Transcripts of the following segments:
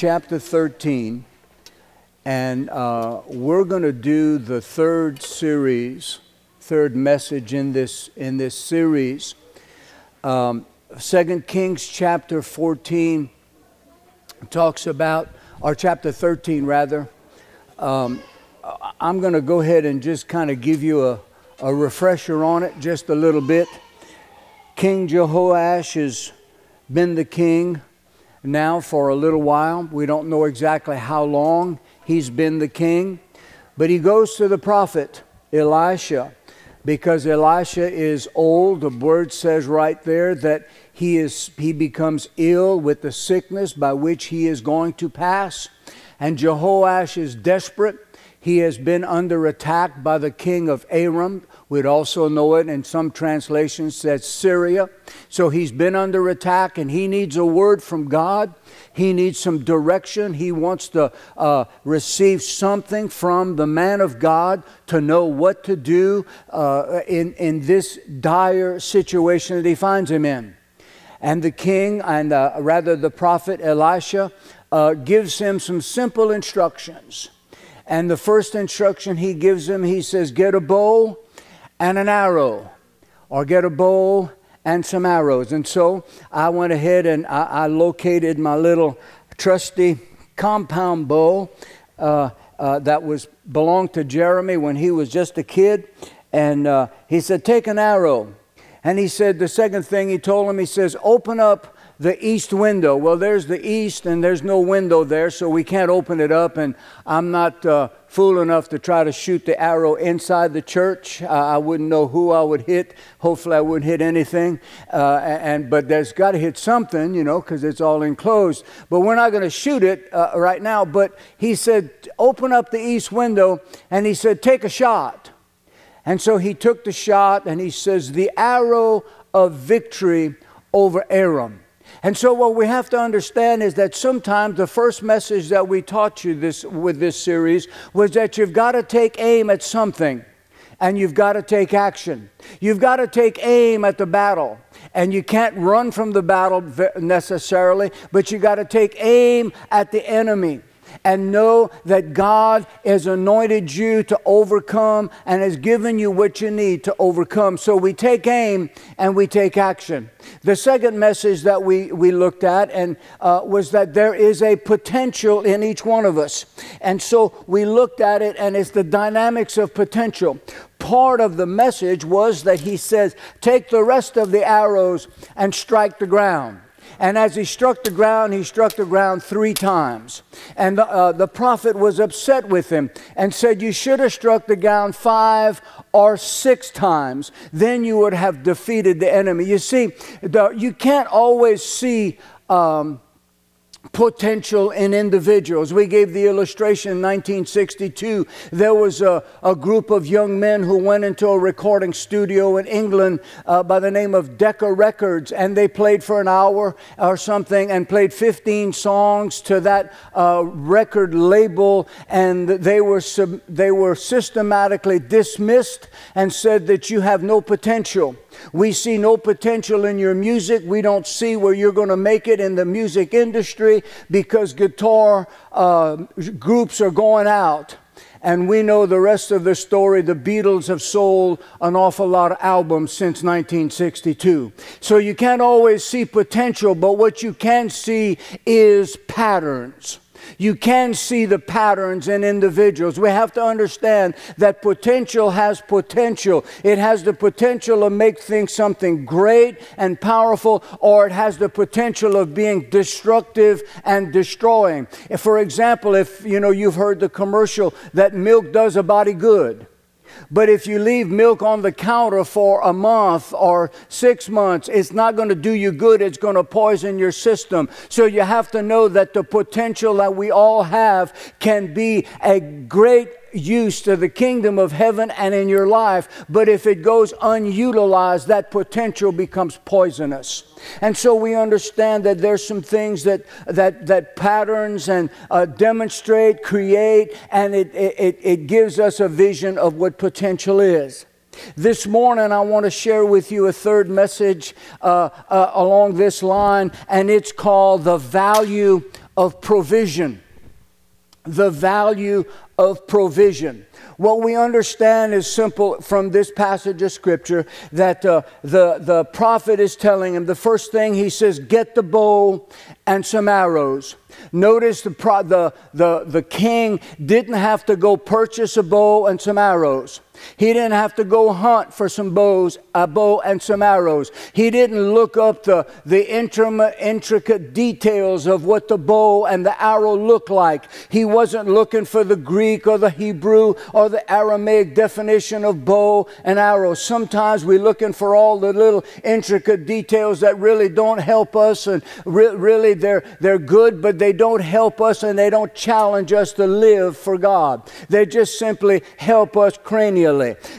chapter 13, and uh, we're going to do the third series, third message in this in this series. Um, Second Kings chapter 14 talks about, or chapter 13 rather. Um, I'm going to go ahead and just kind of give you a, a refresher on it, just a little bit. King Jehoash has been the king now for a little while. We don't know exactly how long he's been the king, but he goes to the prophet Elisha because Elisha is old. The word says right there that he is he becomes ill with the sickness by which he is going to pass. And Jehoash is desperate. He has been under attack by the king of Aram, We'd also know it in some translations that Syria. So he's been under attack and he needs a word from God. He needs some direction. He wants to uh, receive something from the man of God to know what to do uh, in, in this dire situation that he finds him in. And the king, and uh, rather the prophet Elisha, uh, gives him some simple instructions. And the first instruction he gives him, he says, Get a bow and an arrow, or get a bow and some arrows. And so I went ahead and I, I located my little trusty compound bow uh, uh, that was belonged to Jeremy when he was just a kid. And uh, he said, Take an arrow. And he said, The second thing he told him, he says, Open up the east window. Well, there's the east, and there's no window there, so we can't open it up. And I'm not uh, fool enough to try to shoot the arrow inside the church. Uh, I wouldn't know who I would hit. Hopefully, I wouldn't hit anything. Uh, and but there's got to hit something, you know, because it's all enclosed. But we're not going to shoot it uh, right now. But he said, open up the east window, and he said, take a shot. And so he took the shot, and he says, the arrow of victory over Aram. And so, what we have to understand is that sometimes the first message that we taught you this, with this series was that you've got to take aim at something and you've got to take action. You've got to take aim at the battle. And you can't run from the battle necessarily, but you got to take aim at the enemy and know that God has anointed you to overcome and has given you what you need to overcome. So we take aim and we take action. The second message that we, we looked at and uh, was that there is a potential in each one of us. And so we looked at it and it's the dynamics of potential. Part of the message was that he says, take the rest of the arrows and strike the ground. And as he struck the ground, he struck the ground three times. And the, uh, the prophet was upset with him and said, You should have struck the ground five or six times. Then you would have defeated the enemy. You see, the, you can't always see. Um, potential in individuals. We gave the illustration in 1962. There was a, a group of young men who went into a recording studio in England uh, by the name of Decca Records, and they played for an hour or something and played 15 songs to that uh, record label, and they were, sub- they were systematically dismissed and said that you have no potential. We see no potential in your music. We don't see where you're going to make it in the music industry because guitar uh, groups are going out. And we know the rest of the story. The Beatles have sold an awful lot of albums since 1962. So you can't always see potential, but what you can see is patterns you can see the patterns in individuals. We have to understand that potential has potential. It has the potential to make things something great and powerful, or it has the potential of being destructive and destroying. For example, if you know you've heard the commercial that milk does a body good. But if you leave milk on the counter for a month or six months, it's not going to do you good. It's going to poison your system. So you have to know that the potential that we all have can be a great use to the kingdom of heaven and in your life. But if it goes unutilized, that potential becomes poisonous. And so we understand that there's some things that, that, that patterns and uh, demonstrate, create, and it, it, it gives us a vision of what potential is. This morning, I want to share with you a third message uh, uh, along this line, and it's called The Value of provision. The value of provision. What we understand is simple from this passage of scripture that uh, the, the prophet is telling him the first thing he says, get the bow and some arrows. Notice the, the, the, the king didn't have to go purchase a bow and some arrows. He didn't have to go hunt for some bows, a bow and some arrows. He didn't look up the, the intricate details of what the bow and the arrow look like. He wasn't looking for the Greek or the Hebrew or the Aramaic definition of bow and arrow. Sometimes we're looking for all the little intricate details that really don't help us and re- really they're, they're good, but they don't help us and they don't challenge us to live for God. They just simply help us cranially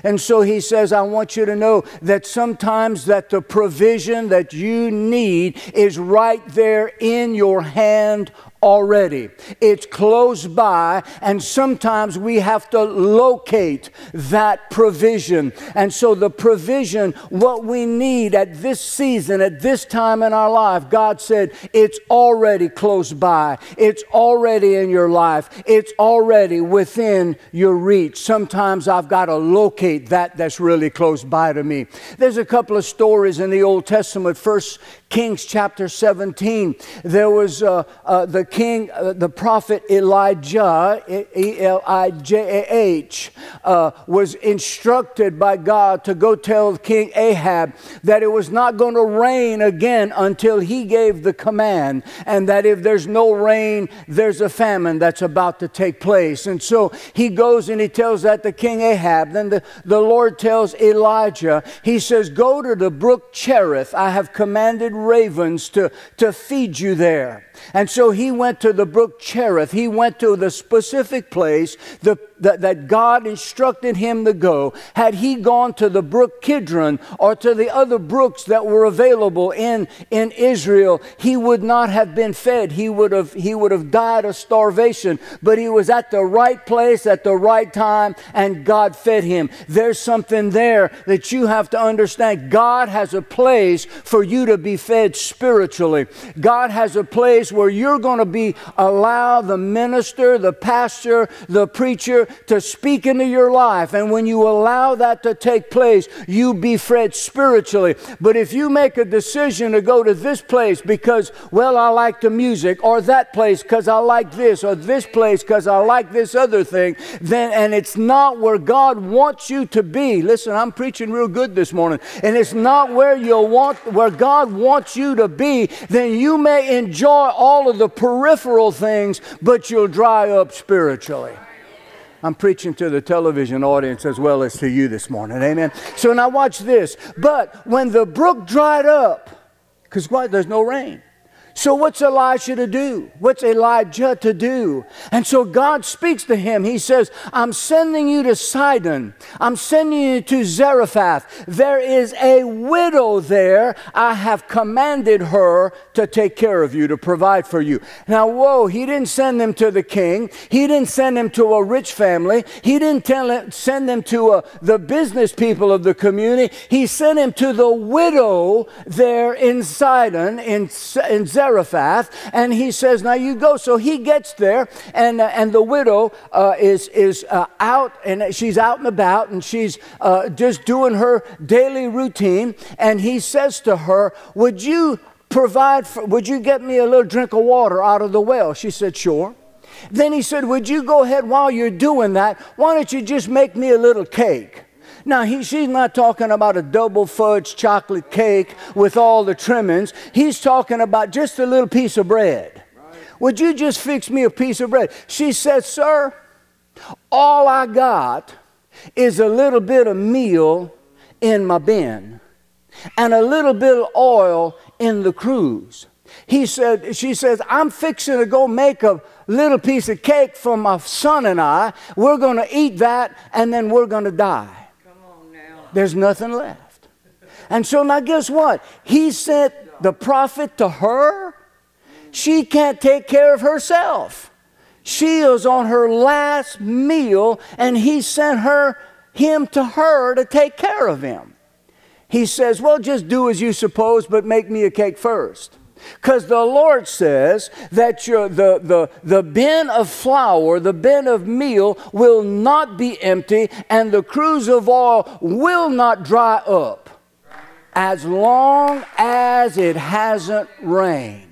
and so he says, I want you to know that sometimes that the provision that you need is right there in your hand already. It's close by, and sometimes we have to locate that provision. And so, the provision, what we need at this season, at this time in our life, God said, it's already close by. It's already in your life. It's already within your reach. Sometimes I've got to locate that that's really close by to me. There's a couple of stories in the Old Testament. First Kings chapter 17, there was uh, uh, the king, uh, the prophet Elijah, E L I J A H, uh, was instructed by God to go tell King Ahab that it was not going to rain again until he gave the command, and that if there's no rain, there's a famine that's about to take place. And so he goes and he tells that to King Ahab. Then the, the Lord tells Elijah, He says, Go to the brook Cherith. I have commanded ravens to, to feed you there. And so he went to the brook Cherith. He went to the specific place the, that, that God instructed him to go. Had he gone to the brook Kidron or to the other brooks that were available in, in Israel, he would not have been fed. He would have, he would have died of starvation. But he was at the right place at the right time, and God fed him. There's something there that you have to understand. God has a place for you to be fed spiritually. God has a place where you're going to be allow the minister, the pastor, the preacher to speak into your life. And when you allow that to take place, you be fed spiritually. But if you make a decision to go to this place because, well, I like the music, or that place because I like this, or this place because I like this other thing, then and it's not where God wants you to be. Listen, I'm preaching real good this morning, and it's not where you want where God wants you to be, then you may enjoy all of the peripheral things, but you'll dry up spiritually. I'm preaching to the television audience as well as to you this morning. Amen. So now watch this. But when the brook dried up, because what? There's no rain. So, what's Elisha to do? What's Elijah to do? And so God speaks to him. He says, I'm sending you to Sidon. I'm sending you to Zarephath. There is a widow there. I have commanded her to take care of you, to provide for you. Now, whoa, he didn't send them to the king. He didn't send them to a rich family. He didn't tell send them to uh, the business people of the community. He sent him to the widow there in Sidon, in, in Zarephath Zarephath, and he says, Now you go. So he gets there, and, uh, and the widow uh, is, is uh, out, and she's out and about, and she's uh, just doing her daily routine. And he says to her, Would you provide, for, would you get me a little drink of water out of the well? She said, Sure. Then he said, Would you go ahead while you're doing that? Why don't you just make me a little cake? Now, he, she's not talking about a double fudge chocolate cake with all the trimmings. He's talking about just a little piece of bread. Right. Would you just fix me a piece of bread? She said, Sir, all I got is a little bit of meal in my bin and a little bit of oil in the cruse. He said, she says, I'm fixing to go make a little piece of cake for my son and I. We're going to eat that and then we're going to die there's nothing left. And so now, guess what? He sent the prophet to her. She can't take care of herself. She is on her last meal, and he sent her him to her to take care of him. He says, Well, just do as you suppose, but make me a cake first. Because the Lord says that your, the, the, the bin of flour, the bin of meal will not be empty, and the cruse of oil will not dry up as long as it hasn't rained.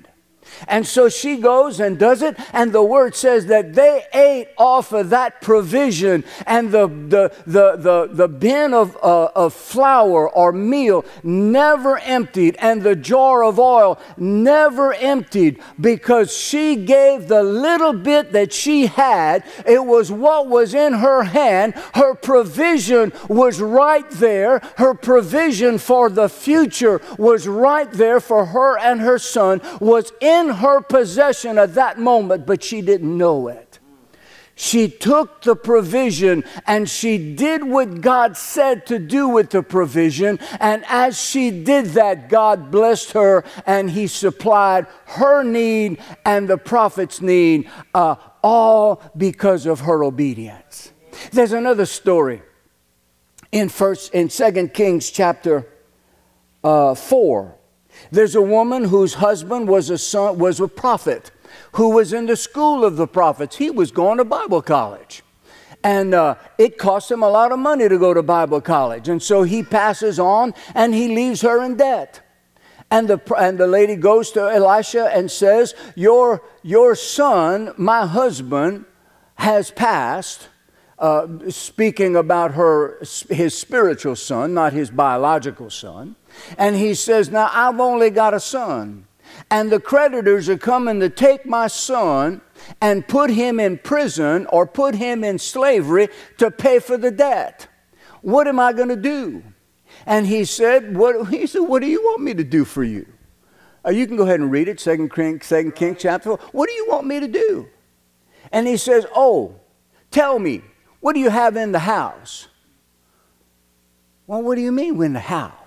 And so she goes and does it, and the word says that they ate off of that provision, and the, the, the, the, the bin of, uh, of flour or meal never emptied, and the jar of oil never emptied because she gave the little bit that she had. It was what was in her hand. Her provision was right there. Her provision for the future was right there for her and her son, was in her possession at that moment, but she didn't know it. She took the provision and she did what God said to do with the provision. And as she did that, God blessed her and He supplied her need and the prophet's need, uh, all because of her obedience. There's another story in first in Second Kings chapter uh, four. There's a woman whose husband was a son, was a prophet who was in the school of the prophets. He was going to Bible college. And uh, it cost him a lot of money to go to Bible college. And so he passes on and he leaves her in debt. And the, and the lady goes to Elisha and says, Your, your son, my husband, has passed. Uh, speaking about her, his spiritual son, not his biological son. And he says, Now I've only got a son. And the creditors are coming to take my son and put him in prison or put him in slavery to pay for the debt. What am I going to do? And he said, what, he said, What do you want me to do for you? Uh, you can go ahead and read it, Second King, Second King chapter 4. What do you want me to do? And he says, Oh, tell me, what do you have in the house? Well, what do you mean in the house?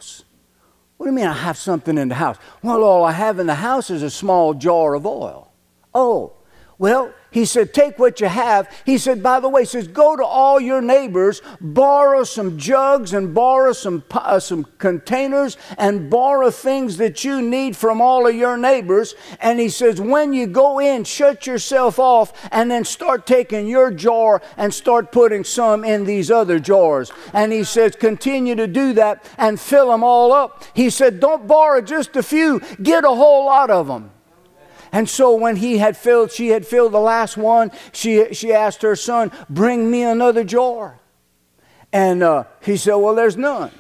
What do you mean I have something in the house? Well, all I have in the house is a small jar of oil. Oh, well, he said, Take what you have. He said, By the way, he says, Go to all your neighbors, borrow some jugs and borrow some, uh, some containers and borrow things that you need from all of your neighbors. And he says, When you go in, shut yourself off and then start taking your jar and start putting some in these other jars. And he says, Continue to do that and fill them all up. He said, Don't borrow just a few, get a whole lot of them. And so when he had filled, she had filled the last one, she, she asked her son, Bring me another jar. And uh, he said, Well, there's none.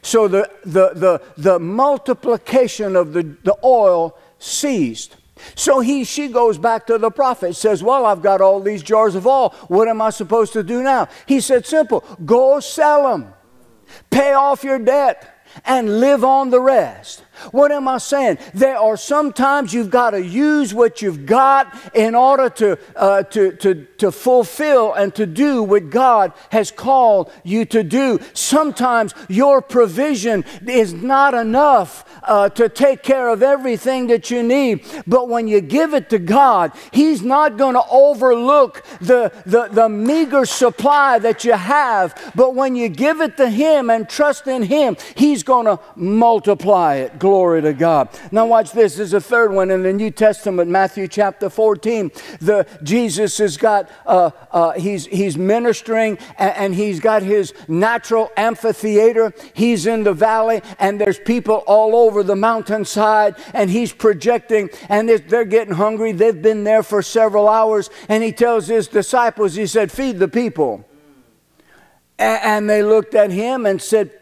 So the, the, the, the multiplication of the, the oil ceased. So he, she goes back to the prophet, says, Well, I've got all these jars of oil. What am I supposed to do now? He said, Simple, go sell them, pay off your debt, and live on the rest. What am I saying? There are sometimes you've got to use what you've got in order to, uh, to, to, to fulfill and to do what God has called you to do. Sometimes your provision is not enough uh, to take care of everything that you need. But when you give it to God, He's not going to overlook the, the, the meager supply that you have. But when you give it to Him and trust in Him, He's going to multiply it. Glory to God. Now, watch this. There's a third one in the New Testament, Matthew chapter 14. The, Jesus has got, uh, uh, he's, he's ministering and, and he's got his natural amphitheater. He's in the valley and there's people all over over the mountainside and he's projecting and they're getting hungry. They've been there for several hours and he tells his disciples, he said, Feed the people. And they looked at him and said,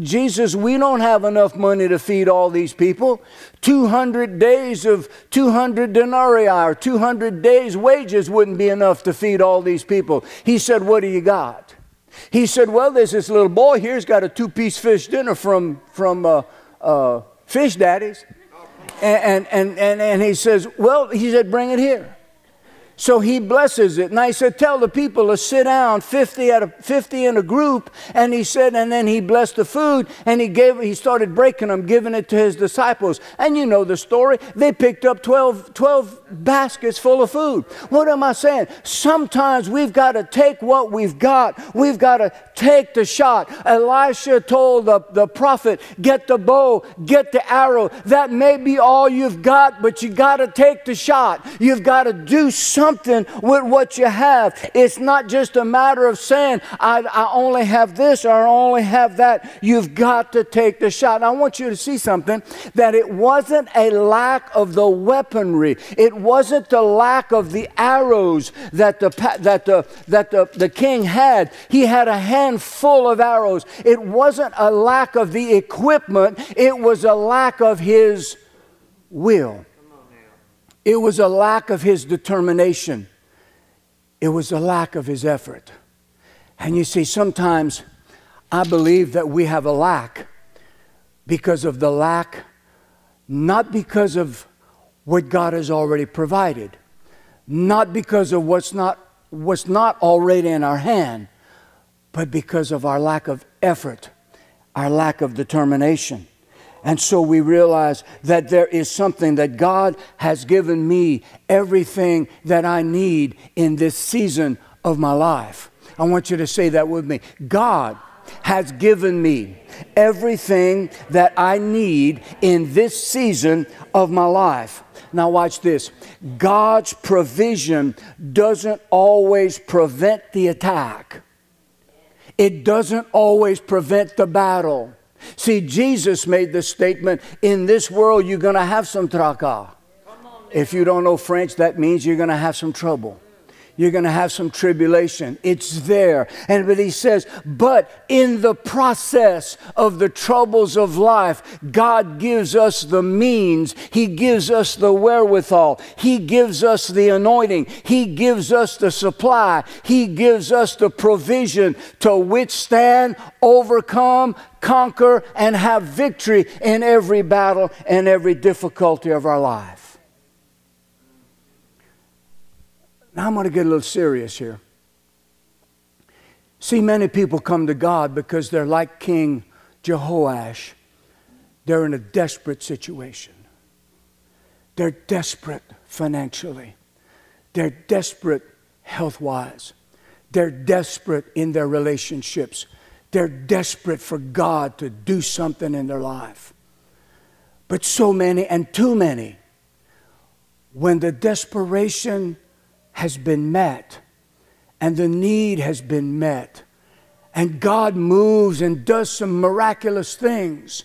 Jesus, we don't have enough money to feed all these people. 200 days of 200 denarii or 200 days' wages wouldn't be enough to feed all these people. He said, What do you got? He said, Well, there's this little boy here's got a two piece fish dinner from, from uh, uh, fish daddies. And, and, and, and he says, Well, he said, bring it here. So he blesses it. And I said, Tell the people to sit down, 50 at a 50 in a group. And he said, and then he blessed the food and he gave he started breaking them, giving it to his disciples. And you know the story. They picked up 12, 12 baskets full of food. What am I saying? Sometimes we've got to take what we've got. We've got to take the shot. Elisha told the, the prophet, get the bow, get the arrow. That may be all you've got, but you got to take the shot. You've got to do something with what you have. It's not just a matter of saying, I, I only have this or I only have that. You've got to take the shot. And I want you to see something that it wasn't a lack of the weaponry, it wasn't the lack of the arrows that the, that the, that the, the king had. He had a handful of arrows. It wasn't a lack of the equipment, it was a lack of his will. It was a lack of his determination. It was a lack of his effort. And you see, sometimes I believe that we have a lack because of the lack, not because of what God has already provided, not because of what's not, what's not already in our hand, but because of our lack of effort, our lack of determination. And so we realize that there is something that God has given me everything that I need in this season of my life. I want you to say that with me. God has given me everything that I need in this season of my life. Now, watch this God's provision doesn't always prevent the attack, it doesn't always prevent the battle. See, Jesus made the statement in this world, you're going to have some tracas. If you don't know French, that means you're going to have some trouble you're going to have some tribulation. It's there. And but he says, but in the process of the troubles of life, God gives us the means. He gives us the wherewithal. He gives us the anointing. He gives us the supply. He gives us the provision to withstand, overcome, conquer, and have victory in every battle and every difficulty of our life. Now I'm going to get a little serious here. See, many people come to God because they're like King Jehoash. They're in a desperate situation. They're desperate financially. They're desperate health wise. They're desperate in their relationships. They're desperate for God to do something in their life. But so many, and too many, when the desperation has been met and the need has been met, and God moves and does some miraculous things,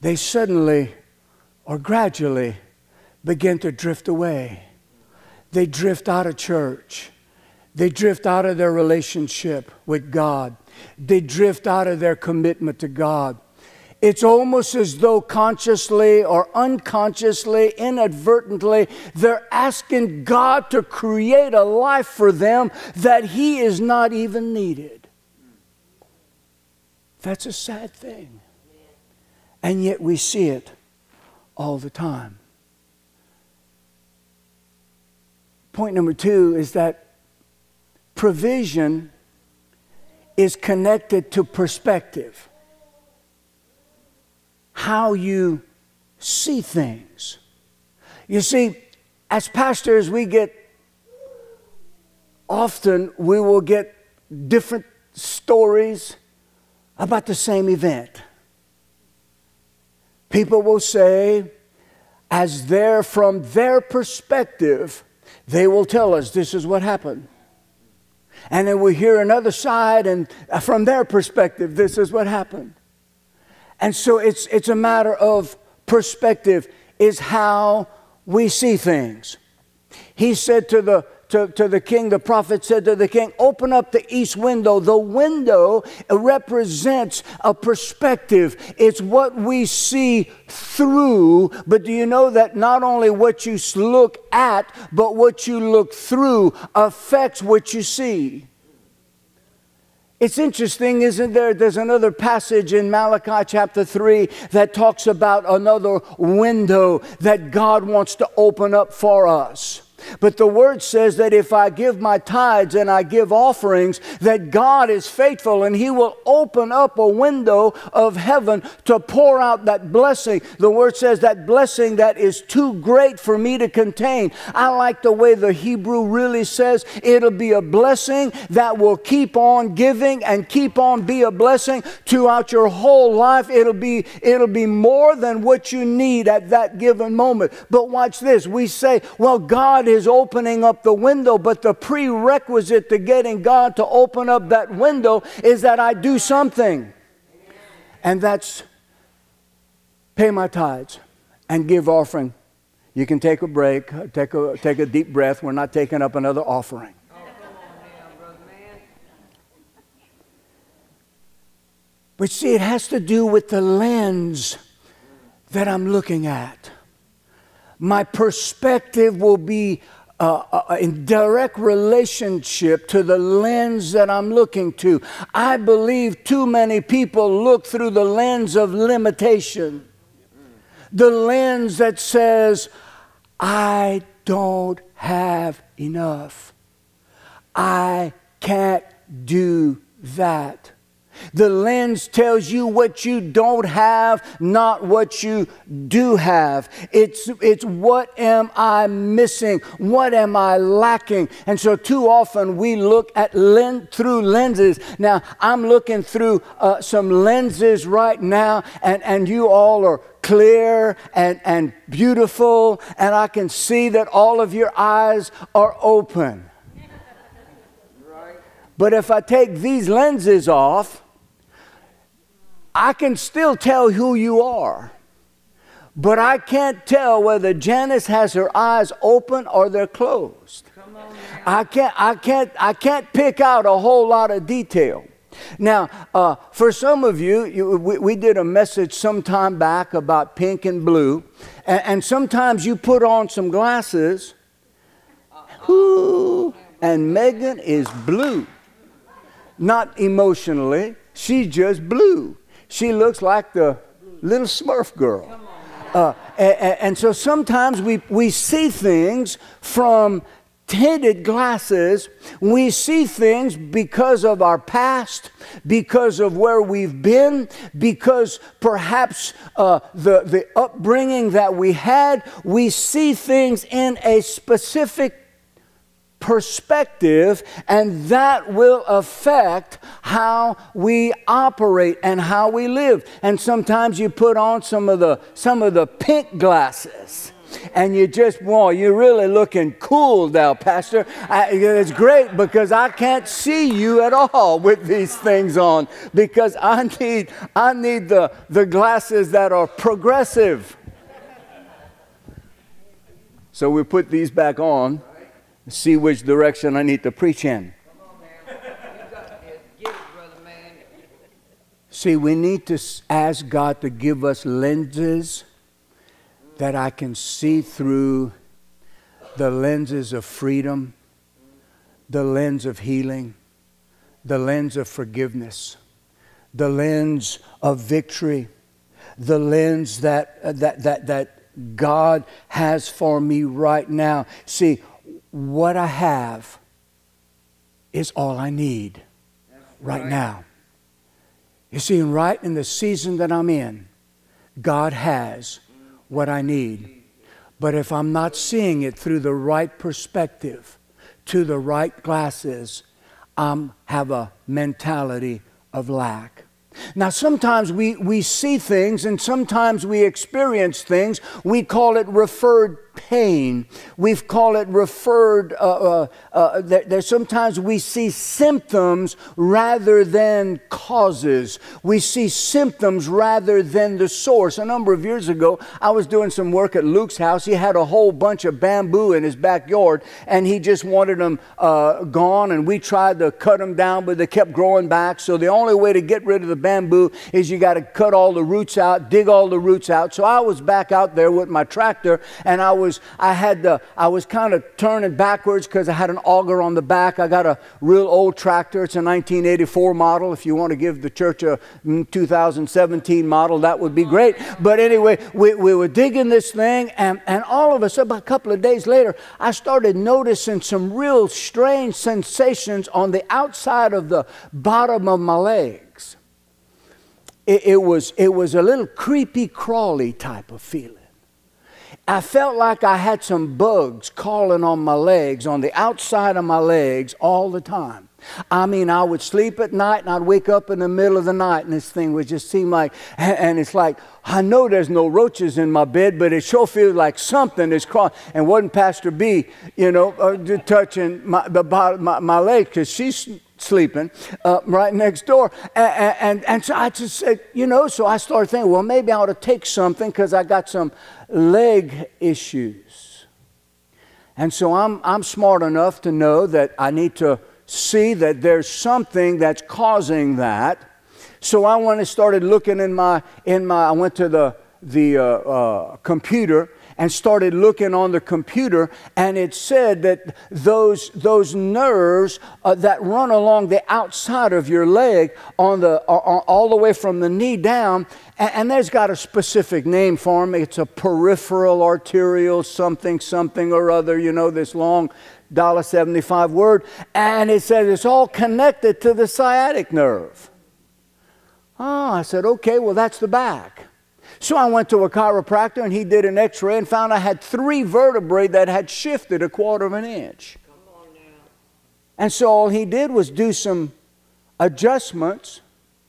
they suddenly or gradually begin to drift away. They drift out of church. They drift out of their relationship with God. They drift out of their commitment to God. It's almost as though consciously or unconsciously, inadvertently, they're asking God to create a life for them that He is not even needed. That's a sad thing. And yet we see it all the time. Point number two is that provision is connected to perspective how you see things. You see, as pastors, we get often we will get different stories about the same event. People will say, as they're from their perspective, they will tell us this is what happened. And then we hear another side, and uh, from their perspective, this is what happened. And so it's, it's a matter of perspective, is how we see things. He said to the, to, to the king, the prophet said to the king, Open up the east window. The window represents a perspective, it's what we see through. But do you know that not only what you look at, but what you look through affects what you see? It's interesting, isn't there? There's another passage in Malachi chapter 3 that talks about another window that God wants to open up for us. But the word says that if I give my tithes and I give offerings, that God is faithful and He will open up a window of heaven to pour out that blessing. The word says that blessing that is too great for me to contain. I like the way the Hebrew really says it'll be a blessing that will keep on giving and keep on be a blessing throughout your whole life. It'll be it'll be more than what you need at that given moment. But watch this. We say, well, God is opening up the window, but the prerequisite to getting God to open up that window is that I do something. And that's pay my tithes and give offering. You can take a break, take a, take a deep breath. We're not taking up another offering. But see, it has to do with the lens that I'm looking at. My perspective will be uh, uh, in direct relationship to the lens that I'm looking to. I believe too many people look through the lens of limitation, the lens that says, I don't have enough. I can't do that. The lens tells you what you don't have, not what you do have. It's, it's what am I missing? What am I lacking? And so, too often we look at len- through lenses. Now, I'm looking through uh, some lenses right now, and, and you all are clear and, and beautiful, and I can see that all of your eyes are open. But if I take these lenses off, I can still tell who you are, but I can't tell whether Janice has her eyes open or they're closed. I can't, I, can't, I can't pick out a whole lot of detail. Now, uh, for some of you, you we, we, did a message some time back about pink and blue, and, and sometimes you put on some glasses, whoo, and Megan is blue. Not emotionally, she's just blue. She looks like the little Smurf girl. Uh, and, and, so sometimes we, we see things from tinted glasses. We see things because of our past, because of where we've been, because perhaps uh, the, the upbringing that we had. We see things in a specific perspective, and that will affect how we operate and how we live. And sometimes you put on some of the some of the pink glasses. And you just, well, you're really looking cool now, Pastor. I, it's great because I can't see you at all with these things on because I need, I need the, the glasses that are progressive. So we put these back on see which direction I need to preach in. See, we need to ask God to give us lenses that I can see through the lenses of freedom, the lens of healing, the lens of forgiveness, the lens of victory, the lens that, uh, that, that, that God has for me right now. See, what I have is all I need right, right now. You see, right in the season that I'm in, God has what I need. But if I'm not seeing it through the right perspective, to the right glasses, I have a mentality of lack. Now, sometimes we, we see things and sometimes we experience things. We call it referred pain. We've called it referred, uh, uh, uh, there, sometimes we see symptoms rather than causes. We see symptoms rather than the source. A number of years ago, I was doing some work at Luke's house. He had a whole bunch of bamboo in his backyard, and he just wanted them uh, gone, and we tried to cut them down, but they kept growing back. So the only way to get rid of the bamboo is you got to cut all the roots out, dig all the roots out. So I was back out there with my tractor, and I was I had the I was kind of turning backwards because I had an auger on the back. I got a real old tractor. It's a 1984 model. If you want to give the church a mm, 2017 model, that would be great. But anyway, we, we were digging this thing, and, and all of a sudden, a couple of days later, I started noticing some real strange sensations on the outside of the bottom of my legs. It, it was, it was a little creepy, crawly type of feeling. I felt like I had some bugs crawling on my legs, on the outside of my legs all the time. I mean, I would sleep at night and I'd wake up in the middle of the night and this thing would just seem like, and it's like, I know there's no roaches in my bed, but it sure feels like something is crawling. And wasn't Pastor B, you know, uh, touching my, the bottom, my, my leg because she's sleeping uh, right next door. And, and, and, so I just said, you know, so I started thinking, well, maybe I ought to take something because I got some leg issues. And so I'm, I'm smart enough to know that I need to see that there's something that's causing that. So I went and started looking in my, in my I went to the, the uh, uh, computer and started looking on the computer, and it said that those, those nerves uh, that run along the outside of your leg, on the, uh, all the way from the knee down, and, and there's got a specific name for them. It's a peripheral arterial something, something or other, you know, this long $1.75 word, and it says it's all connected to the sciatic nerve. Oh, I said, okay, well, that's the back. So I went to a chiropractor and he did an x ray and found I had three vertebrae that had shifted a quarter of an inch. And so all he did was do some adjustments,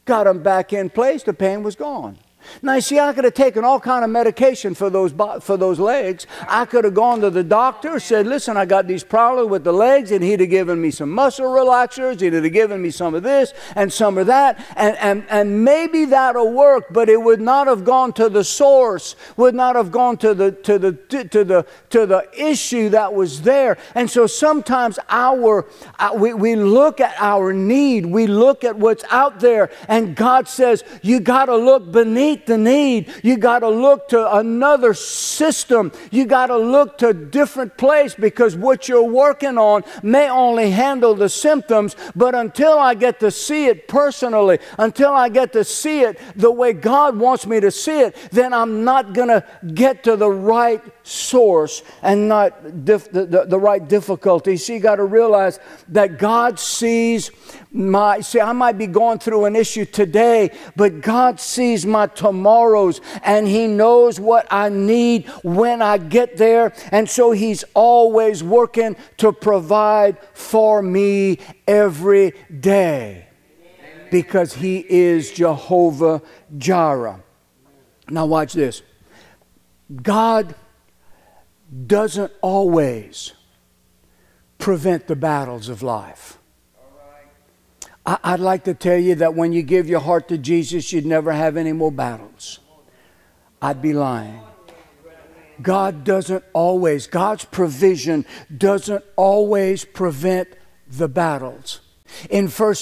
got them back in place, the pain was gone. Now, you see, I could have taken all kind of medication for those, for those legs. I could have gone to the doctor, said, listen, I got these problems with the legs, and he'd have given me some muscle relaxers. He'd have given me some of this and some of that, and, and, and maybe that'll work, but it would not have gone to the source, would not have gone to the, to the, to the, to the issue that was there. And so sometimes our, uh, we, we look at our need, we look at what's out there, and God says, you got to look beneath meet the need, you got to look to another system. You got to look to a different place because what you're working on may only handle the symptoms, but until I get to see it personally, until I get to see it the way God wants me to see it, then I'm not going to get to the right source and not the, the, the right difficulty. See, you got to realize that God sees my, see, I might be going through an issue today, but God sees my tomorrows and He knows what I need when I get there. And so He's always working to provide for me every day because He is Jehovah Jireh. Now, watch this. God doesn't always prevent the battles of life. I'd like to tell you that when you give your heart to Jesus, you'd never have any more battles. I'd be lying. God doesn't always, God's provision doesn't always prevent the battles. In 1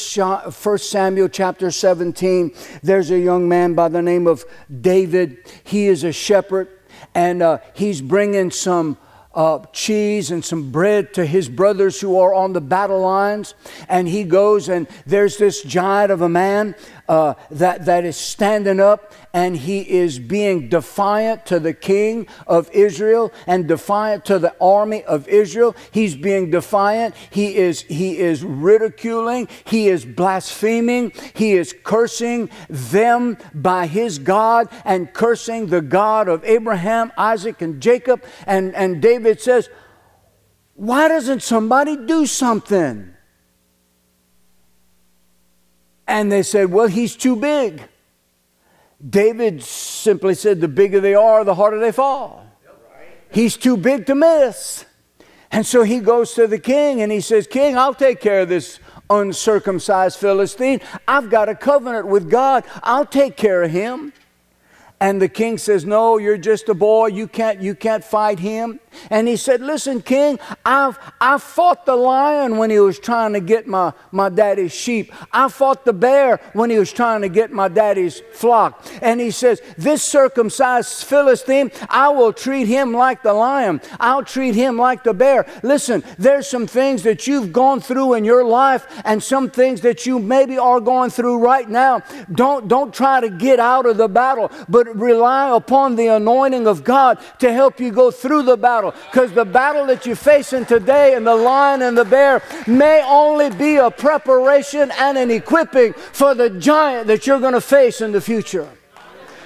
Samuel chapter 17, there's a young man by the name of David. He is a shepherd and uh, he's bringing some uh, cheese and some bread to his brothers who are on the battle lines. And he goes, and there's this giant of a man uh, that, that is standing up and he is being defiant to the king of Israel and defiant to the army of Israel. He's being defiant. He is, he is ridiculing. He is blaspheming. He is cursing them by his God and cursing the God of Abraham, Isaac, and Jacob. And, and David says, Why doesn't somebody do something? And they said, Well, he's too big. David simply said, The bigger they are, the harder they fall. He's too big to miss. And so he goes to the king and he says, King, I'll take care of this uncircumcised Philistine. I've got a covenant with God. I'll take care of him. And the king says, No, you're just a boy. You can't, you can't fight him. And he said, Listen, King, I've, I fought the lion when he was trying to get my, my daddy's sheep. I fought the bear when he was trying to get my daddy's flock. And he says, This circumcised Philistine, I will treat him like the lion. I'll treat him like the bear. Listen, there's some things that you've gone through in your life and some things that you maybe are going through right now. Don't, don't try to get out of the battle, but rely upon the anointing of God to help you go through the battle. Because the battle that you're facing today and the lion and the bear may only be a preparation and an equipping for the giant that you're going to face in the future.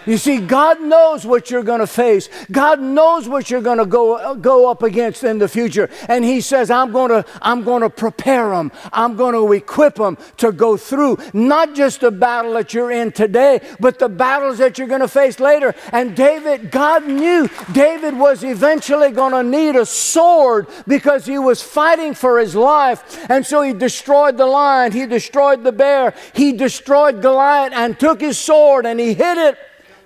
You see, God knows what you're going to face. God knows what you're going to go, go up against in the future. And He says, I'm going to, I'm going to prepare them. I'm going to equip them to go through not just the battle that you're in today, but the battles that you're going to face later. And David, God knew David was eventually going to need a sword because he was fighting for his life. And so he destroyed the lion, he destroyed the bear, he destroyed Goliath and took his sword and he hit it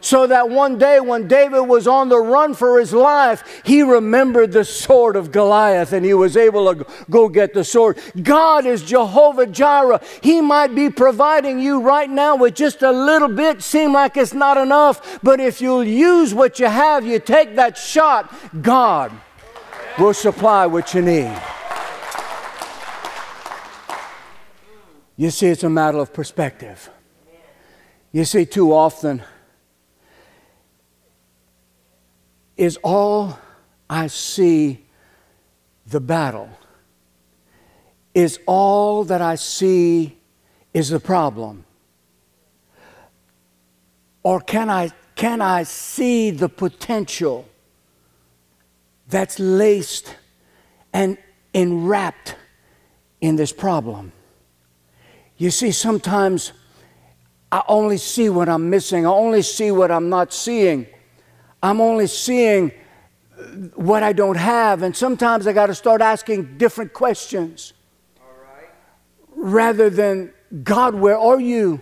so that one day when David was on the run for his life, he remembered the sword of Goliath and he was able to go get the sword. God is Jehovah Jireh. He might be providing you right now with just a little bit, seem like it's not enough, but if you'll use what you have, you take that shot, God will supply what you need. You see, it's a matter of perspective. You see, too often, is all I see the battle? Is all that I see is the problem? Or can I, can I see the potential that's laced and enwrapped in this problem? You see, sometimes I only see what I'm missing, I only see what I'm not seeing. I'm only seeing what I don't have. And sometimes I got to start asking different questions rather than, God, where are you?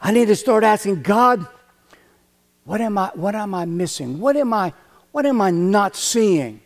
I need to start asking, God, what am I, what am I missing? What am I, what am I not seeing?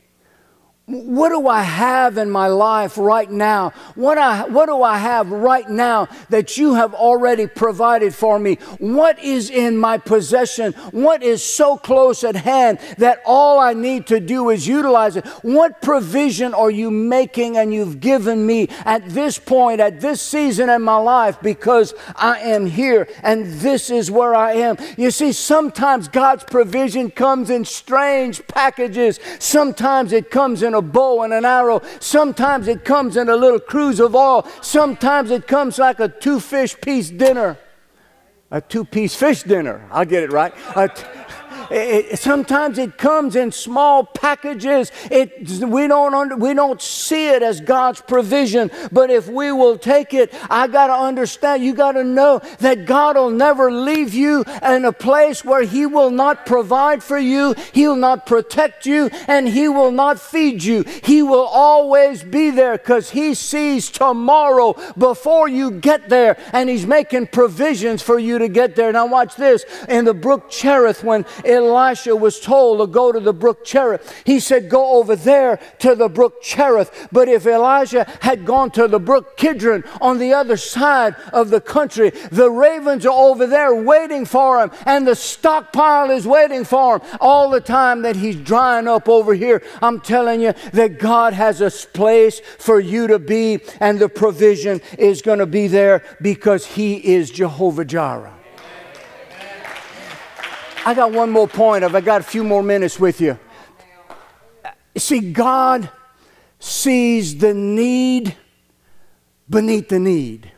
What do I have in my life right now? What, I, what do I have right now that you have already provided for me? What is in my possession? What is so close at hand that all I need to do is utilize it? What provision are you making and you've given me at this point, at this season in my life, because I am here and this is where I am? You see, sometimes God's provision comes in strange packages, sometimes it comes in a bow and an arrow. Sometimes it comes in a little cruse of oil. Sometimes it comes like a two fish piece dinner. A two piece fish dinner. I'll get it right. It, sometimes it comes in small packages. It, we, don't under, we don't see it as God's provision, but if we will take it, I got to understand, you got to know that God will never leave you in a place where He will not provide for you, He will not protect you, and He will not feed you. He will always be there because He sees tomorrow before you get there, and He's making provisions for you to get there. Now, watch this in the brook Cherith when Elisha was told to go to the brook Cherith, he said, Go over there to the brook Cherith. But if Elijah had gone to the brook Kidron on the other side of the country, the ravens are over there waiting for him, and the stockpile is waiting for him all the time that he's drying up over here. I'm telling you that God has a place for you to be, and the provision is going to be there because He is Jehovah Jireh. I got one more point. If I got a few more minutes with you. See, God sees the need beneath the need.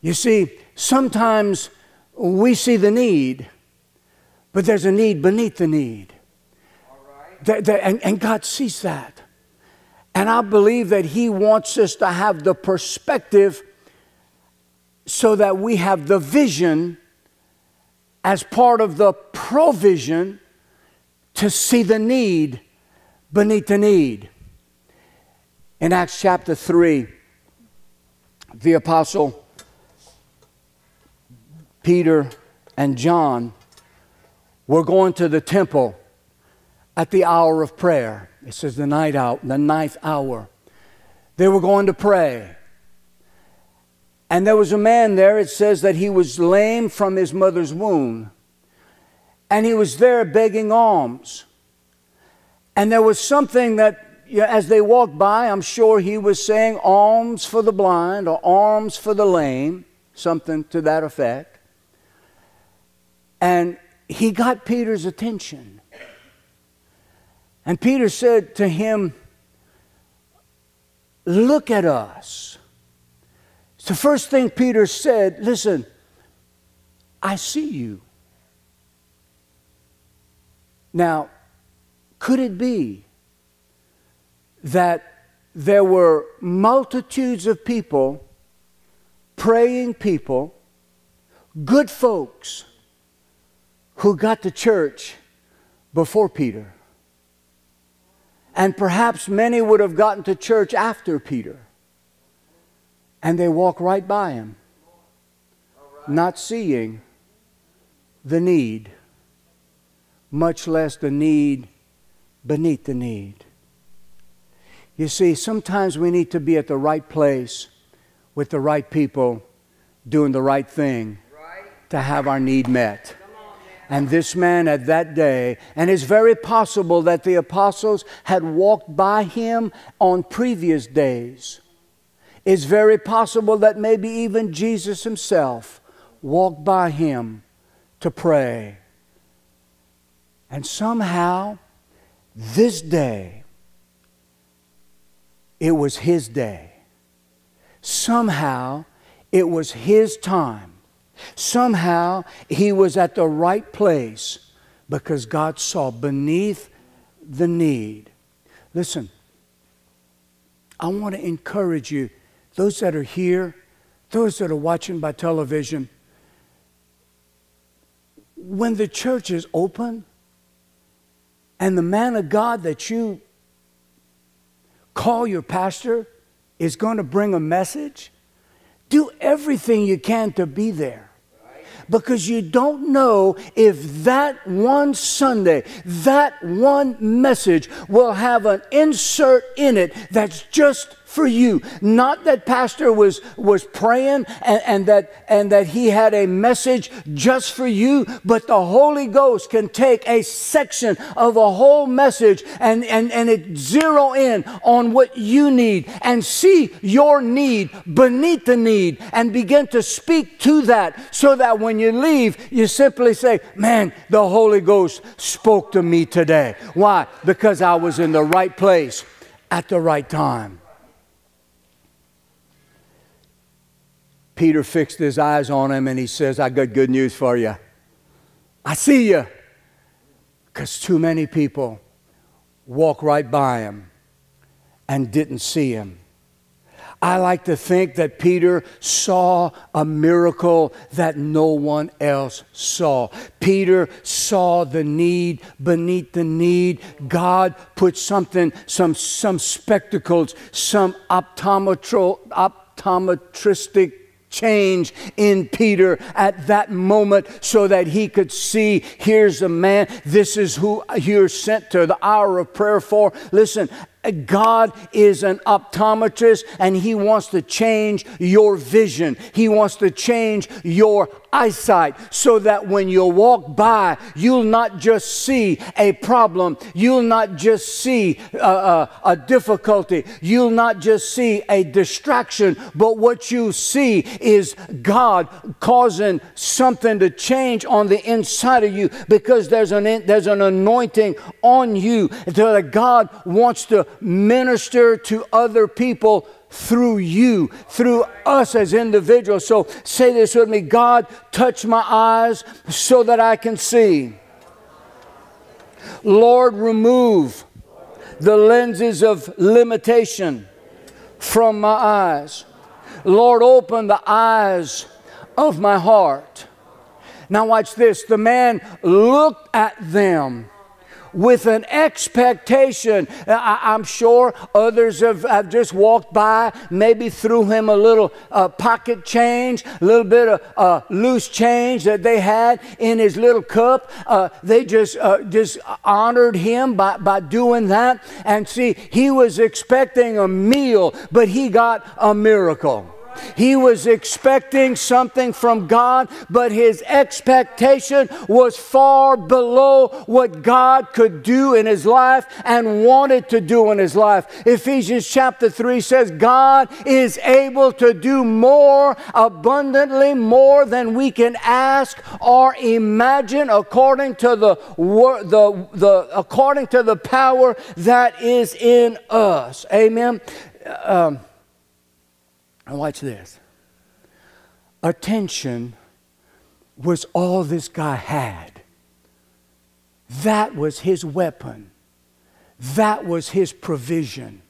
You see, sometimes we see the need, but there's a need beneath the need. The, the, and, and God sees that. And I believe that He wants us to have the perspective so that we have the vision as part of the provision to see the need beneath the need. In Acts chapter 3, the apostle Peter and John were going to the temple at the hour of prayer. It says the night out, the ninth hour. They were going to pray. And there was a man there, it says that he was lame from his mother's womb. And he was there begging alms. And there was something that, as they walked by, I'm sure he was saying alms for the blind or alms for the lame, something to that effect. And he got Peter's attention. And Peter said to him, Look at us. The first thing Peter said listen, I see you. Now, could it be that there were multitudes of people, praying people, good folks, who got to church before Peter? And perhaps many would have gotten to church after Peter. And they walk right by him, not seeing the need, much less the need beneath the need. You see, sometimes we need to be at the right place with the right people doing the right thing to have our need met and this man at that day. And it's very possible that the apostles had walked by him on previous days. It's very possible that maybe even Jesus himself walked by him to pray. And somehow, this day, it was his day. Somehow, it was his time Somehow he was at the right place because God saw beneath the need. Listen, I want to encourage you, those that are here, those that are watching by television, when the church is open and the man of God that you call your pastor is going to bring a message, do everything you can to be there. Because you don't know if that one Sunday, that one message will have an insert in it that's just for you. Not that pastor was, was praying and, and, that, and that he had a message just for you, but the Holy Ghost can take a section of a whole message and, and, and it zero in on what you need and see your need beneath the need and begin to speak to that so that when you leave, you simply say, Man, the Holy Ghost spoke to me today. Why? Because I was in the right place at the right time. Peter fixed his eyes on him and he says, I got good news for you. I see you. Because too many people walk right by him and didn't see him. I like to think that Peter saw a miracle that no one else saw. Peter saw the need beneath the need. God put something, some, some spectacles, some optometro, optometristic change in Peter at that moment so that he could see here's a man, this is who you're sent to the hour of prayer for. Listen, God is an optometrist and He wants to change your vision. He wants to change your eyesight so that when you walk by, you'll not just see a problem, you'll not just see a, a, a difficulty, you'll not just see a distraction, but what you see is God causing something to change on the inside of you because there's an, there's an anointing on you that God wants to minister to other people through you, through us as individuals. So say this with me God, touch my eyes so that I can see. Lord, remove the lenses of limitation from my eyes. Lord, open the eyes of my heart. Now, watch this. The man looked at them with an expectation. I, am sure others have, have, just walked by, maybe threw him a little uh, pocket change, a little bit of uh, loose change that they had in his little cup. Uh, they just, uh, just honored him by, by doing that. And see, he was expecting a meal, but he got a miracle. He was expecting something from God, but his expectation was far below what God could do in his life and wanted to do in his life. Ephesians chapter 3 says, God is able to do more abundantly, more than we can ask or imagine, according to the, the, the according to the power that is in us. Amen. Um, and watch this. Attention was all this guy had. That was his weapon. That was his provision.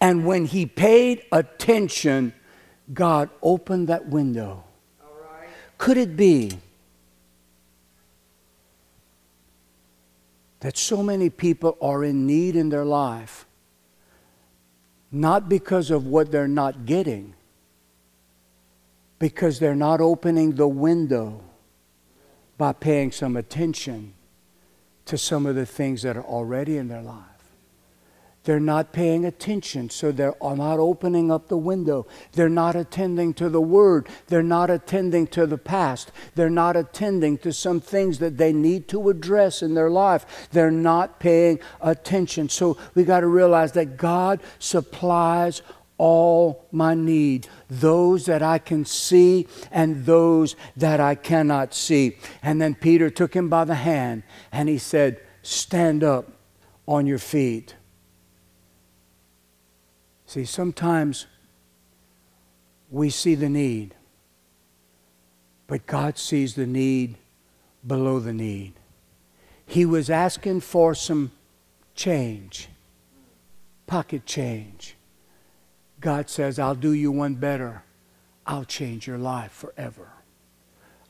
And when he paid attention, God opened that window. Could it be that so many people are in need in their life, not because of what they're not getting, because they're not opening the window by paying some attention to some of the things that are already in their life. They're not paying attention, so they're not opening up the window. They're not attending to the word. They're not attending to the past. They're not attending to some things that they need to address in their life. They're not paying attention. So we got to realize that God supplies all my need, those that I can see and those that I cannot see. And then Peter took him by the hand and he said, Stand up on your feet. See, sometimes we see the need, but God sees the need below the need. He was asking for some change, pocket change. God says, I'll do you one better. I'll change your life forever.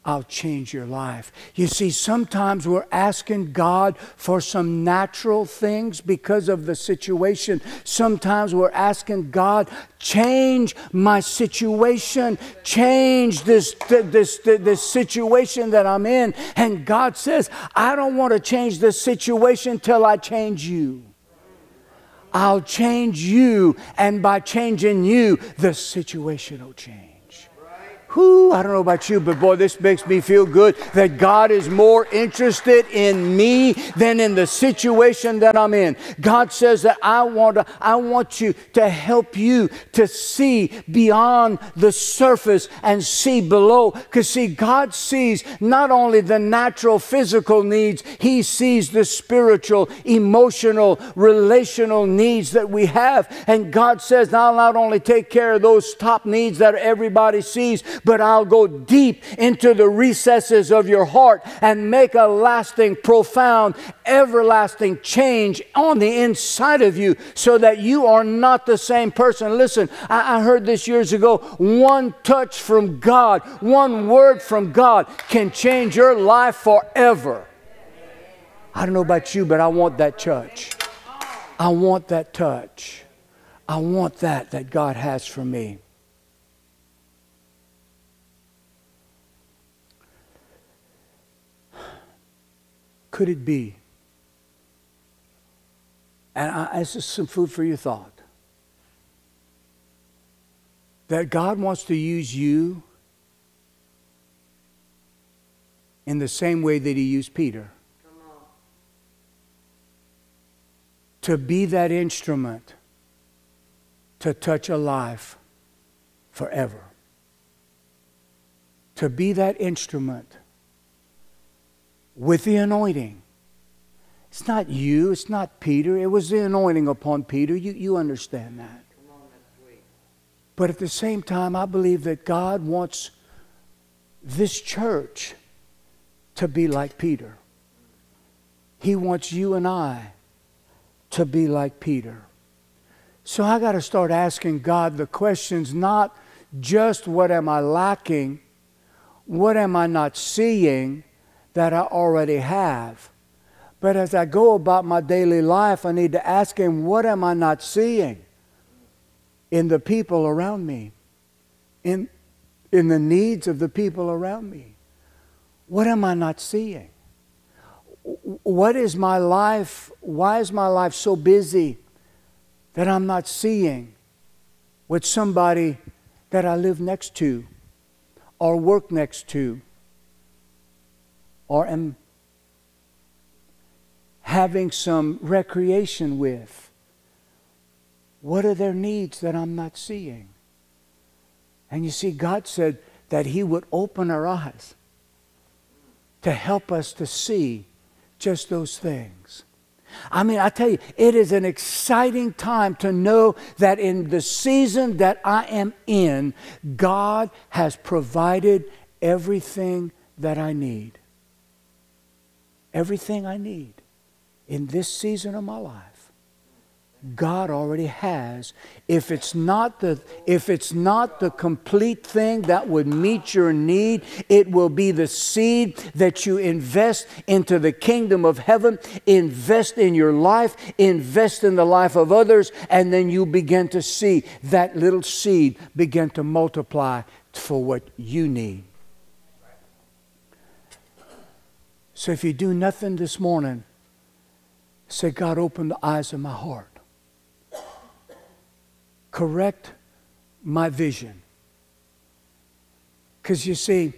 I'll change your life. You see, sometimes we're asking God for some natural things because of the situation. Sometimes we're asking God, change my situation, change this, this, this, this situation that I'm in. And God says, I don't want to change the situation till I change you. I'll change you, and by changing you, the situation will change. Whew, I don't know about you, but boy, this makes me feel good that God is more interested in me than in the situation that I'm in. God says that I want to, I want you to help you to see beyond the surface and see below. Because see, God sees not only the natural physical needs, He sees the spiritual, emotional, relational needs that we have. And God says, I'll not only take care of those top needs that everybody sees, but I'll go deep into the recesses of your heart and make a lasting, profound, everlasting change on the inside of you so that you are not the same person. Listen, I, I heard this years ago. One touch from God, one word from God can change your life forever. I don't know about you, but I want that touch. I want that touch. I want that that God has for me. Could it be? And I, this is some food for your thought. That God wants to use you in the same way that He used Peter. To be that instrument to touch a life forever. To be that instrument with the anointing. It's not you, it's not Peter. It was the anointing upon Peter. You, you understand that. But at the same time, I believe that God wants this church to be like Peter. He wants you and I to be like Peter. So I got to start asking God the questions not just what am I lacking, what am I not seeing, that I already have, But as I go about my daily life, I need to ask Him, what am I not seeing in the people around me? In, in the needs of the people around me? What am I not seeing? What is my life? Why is my life so busy that I'm not seeing what somebody that I live next to or work next to or am having some recreation with? What are their needs that I'm not seeing? And you see, God said that He would open our eyes to help us to see just those things. I mean, I tell you, it is an exciting time to know that in the season that I am in, God has provided everything that I need. Everything I need in this season of my life. God already has. If it's not the if it's not the complete thing that would meet your need, it will be the seed that you invest into the kingdom of heaven, invest in your life, invest in the life of others, and then you begin to see that little seed begin to multiply for what you need. So if you do nothing this morning, say, God, open the eyes of my heart correct my vision. Because you see,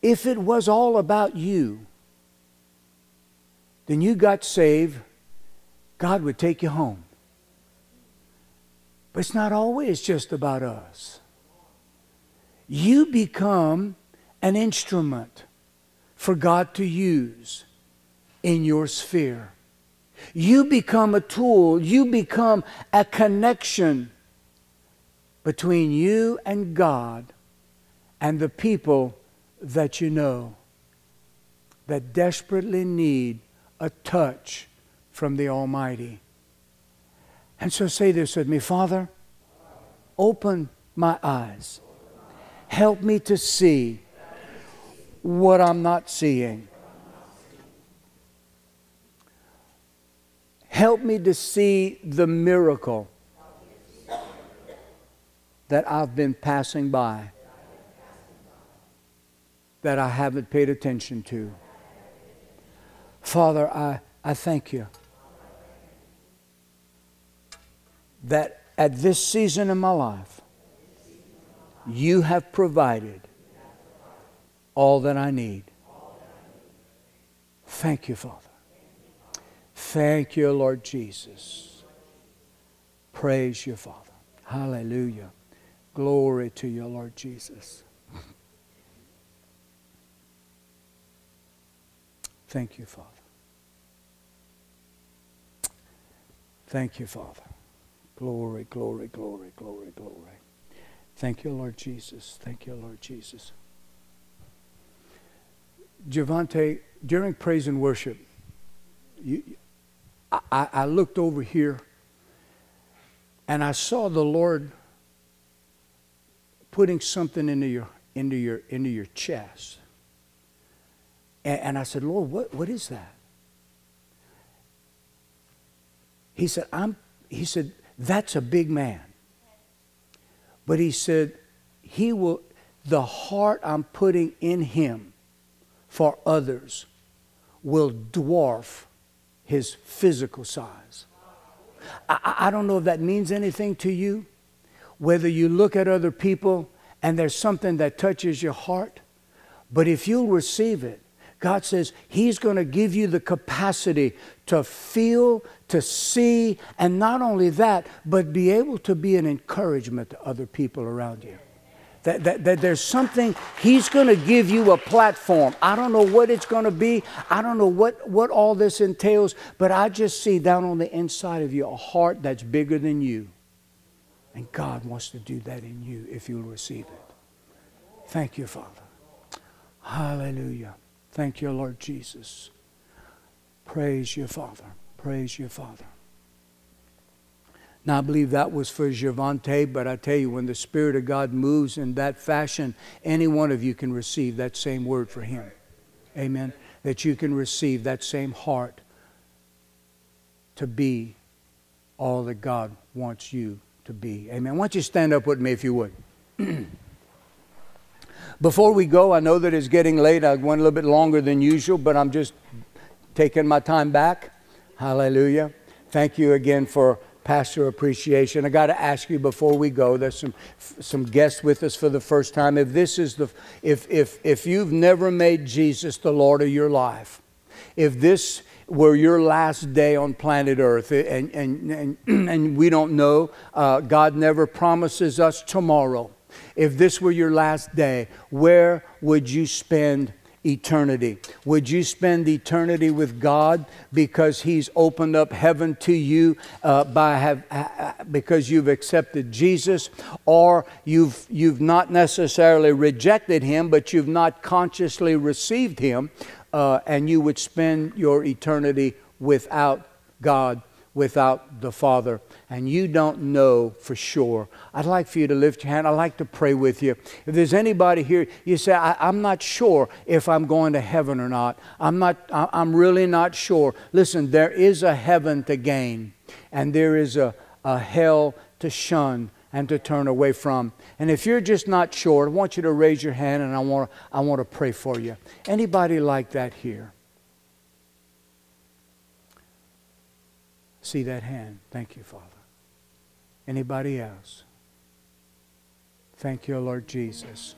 if it was all about you, then you got saved, God would take you home. But it's not always just about us. You become an instrument for God to use in your sphere. You become a tool, you become a connection between you and God and the people that you know that desperately need a touch from the Almighty. And so say this with me Father, open my eyes. Help me to see what I'm not seeing. Help me to see the miracle that I've been passing by, that I haven't paid attention to. Father, I, I thank you that at this season in my life, you have provided all that I need. Thank you, Father. Thank you, Lord Jesus. Praise you, Father. Hallelujah. Glory to you, Lord Jesus. Thank you, Father. Thank you, Father. Glory, glory, glory, glory, glory. Thank you, Lord Jesus. Thank you, Lord Jesus. Javante, during praise and worship, you, I, I looked over here and I saw the Lord putting something into your into your into your chest. And, and, I said, Lord, what, what is that? He said, I'm he said, that's a big man. But he said, he will the heart I'm putting in him for others will dwarf his physical size. I, I don't know if that means anything to you, whether you look at other people and there's something that touches your heart, but if you'll receive it, God says He's going to give you the capacity to feel, to see, and not only that, but be able to be an encouragement to other people around you. That, that, that there's something, He's going to give you a platform. I don't know what it's going to be. I don't know what, what all this entails, but I just see down on the inside of you a heart that's bigger than you. And God wants to do that in you if you'll receive it. Thank you, Father. Hallelujah. Thank you, Lord Jesus. Praise you, Father. Praise you, Father. Now, I believe that was for Javante, but I tell you, when the Spirit of God moves in that fashion, any one of you can receive that same word for him. Amen. that you can receive that same heart to be all that God wants you to be. Amen. Why don't you stand up with me if you would? Before we go, I know that it's getting late. I went a little bit longer than usual, but I'm just taking my time back. Hallelujah. Thank you again for pastor appreciation. I got to ask you before we go. There's some some guests with us for the first time. If this is the if if if you've never made Jesus the Lord of your life, if this were your last day on planet Earth, and and and, and we don't know, uh, God never promises us tomorrow. If this were your last day, where would you spend eternity? Would you spend eternity with God because He's opened up heaven to you uh, by have, because you've accepted Jesus, or you've you've not necessarily rejected Him, but you've not consciously received Him, uh, and you would spend your eternity without God, without the Father and you don't know for sure, I'd like for you to lift your hand. I'd like to pray with you. If there's anybody here, you say, I, am not sure if I'm going to heaven or not. I'm, not, I'm really not sure. Listen, there is a heaven to gain, and there is a, a hell to shun and to turn away from. And if you're just not sure, I want you to raise your hand and I want, I want to pray for you. Anybody like that here? See that hand. Thank you, Father. Anybody else? Thank you, Lord Jesus.